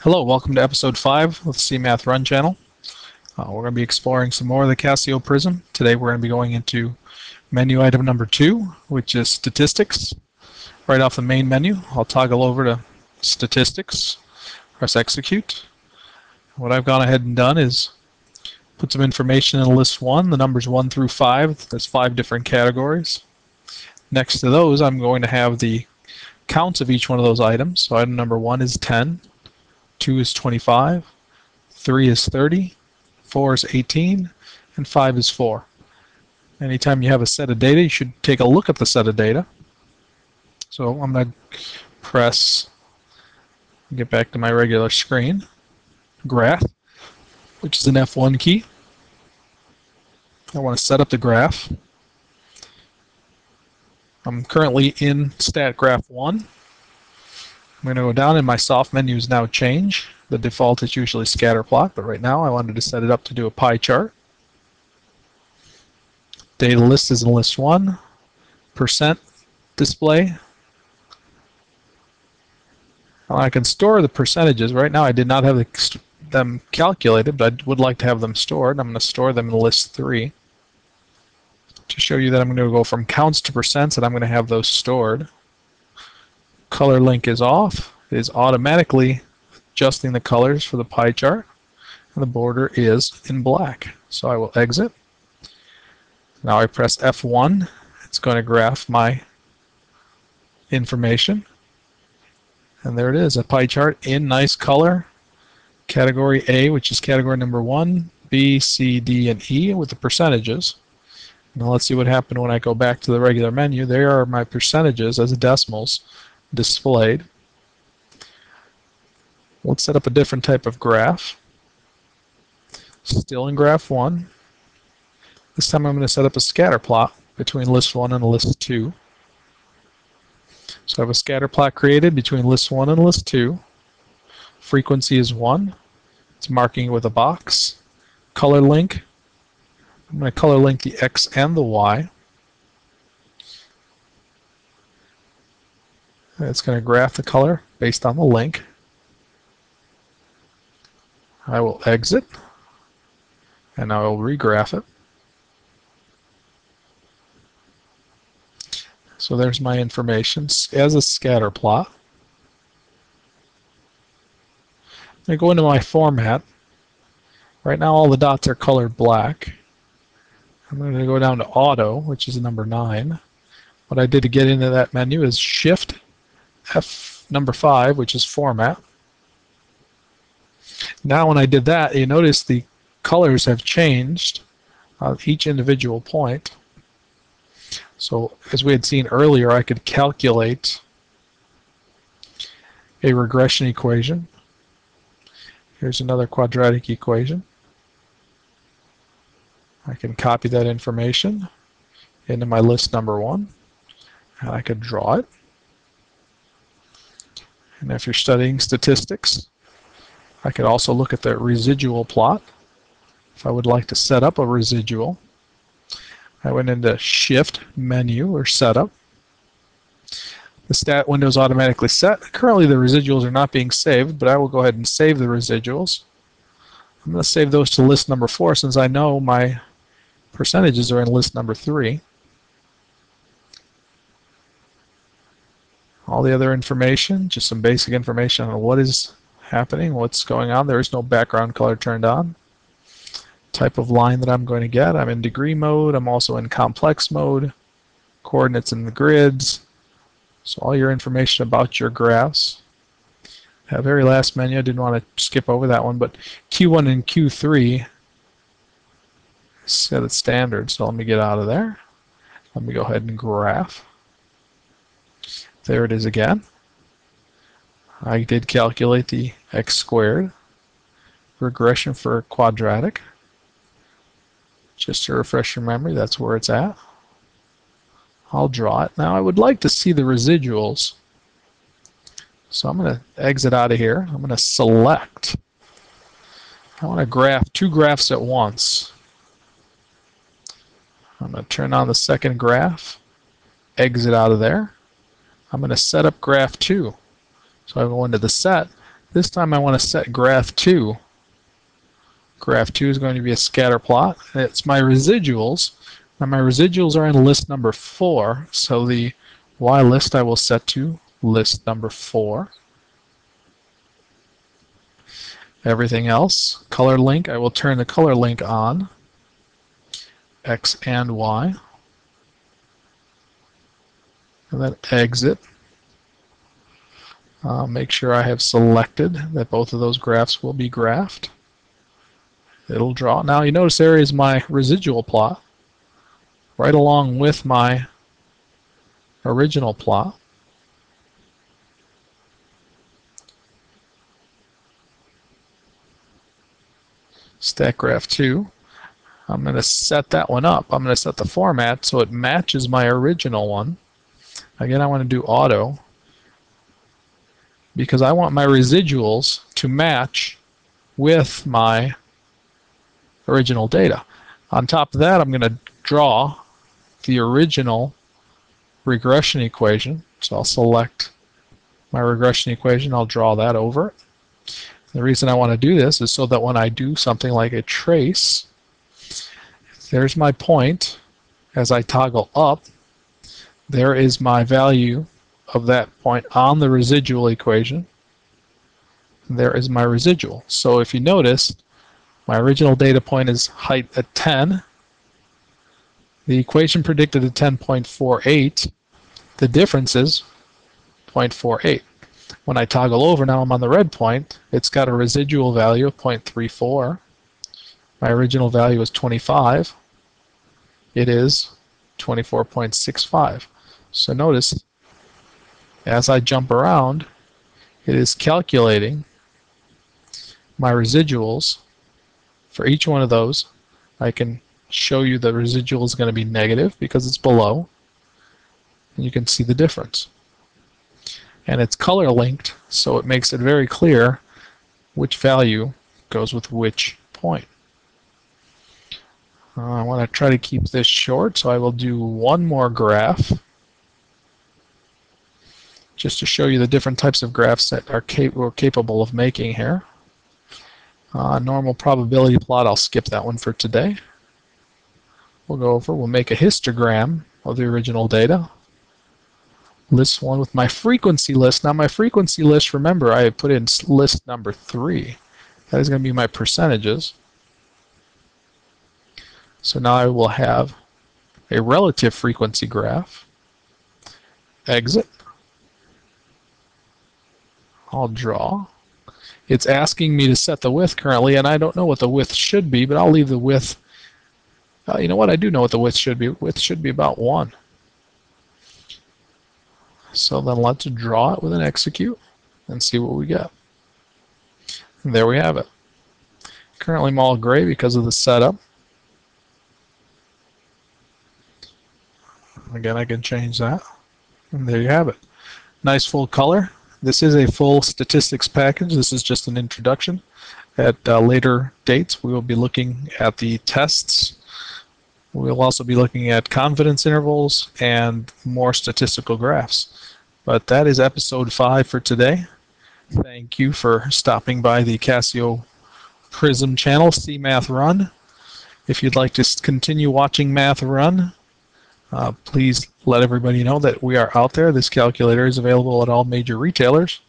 Hello, welcome to episode 5 of the See Math Run channel. Uh, we're going to be exploring some more of the Casio Prizm. Today we're going to be going into menu item number 2, which is statistics. Right off the main menu, I'll toggle over to statistics, press execute. What I've gone ahead and done is put some information in list 1, the numbers 1 through 5. There's five different categories. Next to those, I'm going to have the counts of each one of those items. So item number 1 is 10. 2 is 25, 3 is 30, 4 is 18, and 5 is 4. Anytime you have a set of data, you should take a look at the set of data. So I'm going to press, get back to my regular screen, graph, which is an F1 key. I want to set up the graph. I'm currently in stat graph 1. I'm going to go down in my soft menus now change. The default is usually scatter plot, but right now I wanted to set it up to do a pie chart. Data list is in list 1. Percent display. I can store the percentages. Right now I did not have them calculated, but I would like to have them stored. I'm going to store them in list 3 to show you that I'm going to go from counts to percents and I'm going to have those stored color link is off. It is automatically adjusting the colors for the pie chart. And the border is in black. So I will exit. Now I press F1. It's going to graph my information. And there it is, a pie chart in nice color. Category A, which is category number 1, B, C, D, and E with the percentages. Now let's see what happened when I go back to the regular menu. There are my percentages as decimals displayed. Let's set up a different type of graph. Still in graph 1. This time I'm going to set up a scatter plot between list 1 and list 2. So I have a scatter plot created between list 1 and list 2. Frequency is 1. It's marking it with a box. Color link. I'm going to color link the X and the Y. It's going to graph the color based on the link. I will exit and I will regraph it. So there's my information as a scatter plot. I go into my format. Right now all the dots are colored black. I'm going to go down to auto, which is number 9. What I did to get into that menu is shift F number 5, which is format. Now when I did that, you notice the colors have changed on each individual point. So as we had seen earlier, I could calculate a regression equation. Here's another quadratic equation. I can copy that information into my list number one, and I could draw it. And if you're studying statistics, I could also look at the residual plot. If I would like to set up a residual, I went into Shift menu or Setup. The stat window is automatically set. Currently the residuals are not being saved, but I will go ahead and save the residuals. I'm going to save those to list number 4 since I know my percentages are in list number 3. All the other information, just some basic information on what is happening, what's going on. There is no background color turned on. Type of line that I'm going to get. I'm in degree mode. I'm also in complex mode. Coordinates in the grids. So all your information about your graphs. That very last menu, I didn't want to skip over that one, but Q1 and Q3 set it standard. So let me get out of there. Let me go ahead and graph. There it is again. I did calculate the x squared regression for quadratic. Just to refresh your memory, that's where it's at. I'll draw it. Now I would like to see the residuals. So I'm going to exit out of here. I'm going to select. I want to graph two graphs at once. I'm going to turn on the second graph, exit out of there. I'm going to set up graph 2. So I go into the set. This time I want to set graph 2. Graph 2 is going to be a scatter plot. It's my residuals. Now my residuals are in list number 4, so the Y list I will set to list number 4. Everything else, color link, I will turn the color link on, X and Y. And then exit. Uh, make sure I have selected that both of those graphs will be graphed. It'll draw. Now you notice there is my residual plot right along with my original plot. Stat graph 2. I'm going to set that one up. I'm going to set the format so it matches my original one. Again, I want to do auto because I want my residuals to match with my original data. On top of that, I'm going to draw the original regression equation. So I'll select my regression equation. I'll draw that over. The reason I want to do this is so that when I do something like a trace, there's my point. As I toggle up, there is my value of that point on the residual equation. There is my residual. So if you notice, my original data point is height at 10. The equation predicted at 10.48. The difference is 0.48. When I toggle over, now I'm on the red point, it's got a residual value of 0.34. My original value is 25. It is 24.65. So notice, as I jump around, it is calculating my residuals for each one of those. I can show you the residual is going to be negative because it's below. And you can see the difference and it's color linked so it makes it very clear which value goes with which point. Uh, I want to try to keep this short so I will do one more graph just to show you the different types of graphs that are cap we're capable of making here. Uh, normal probability plot, I'll skip that one for today. We'll go over, we'll make a histogram of the original data list one with my frequency list. Now my frequency list, remember I put in list number three. That is going to be my percentages. So now I will have a relative frequency graph. Exit. I'll draw. It's asking me to set the width currently, and I don't know what the width should be, but I'll leave the width. Uh, you know what? I do know what the width should be. Width should be about 1. So then let's draw it with an execute and see what we get. And there we have it. Currently I'm all gray because of the setup. Again, I can change that. And there you have it. Nice full color. This is a full statistics package. This is just an introduction. At uh, later dates, we will be looking at the tests. We'll also be looking at confidence intervals and more statistical graphs. But that is episode 5 for today. Thank you for stopping by the Casio Prizm channel, See Math Run. If you'd like to continue watching Math Run, uh, please let everybody know that we are out there. This calculator is available at all major retailers.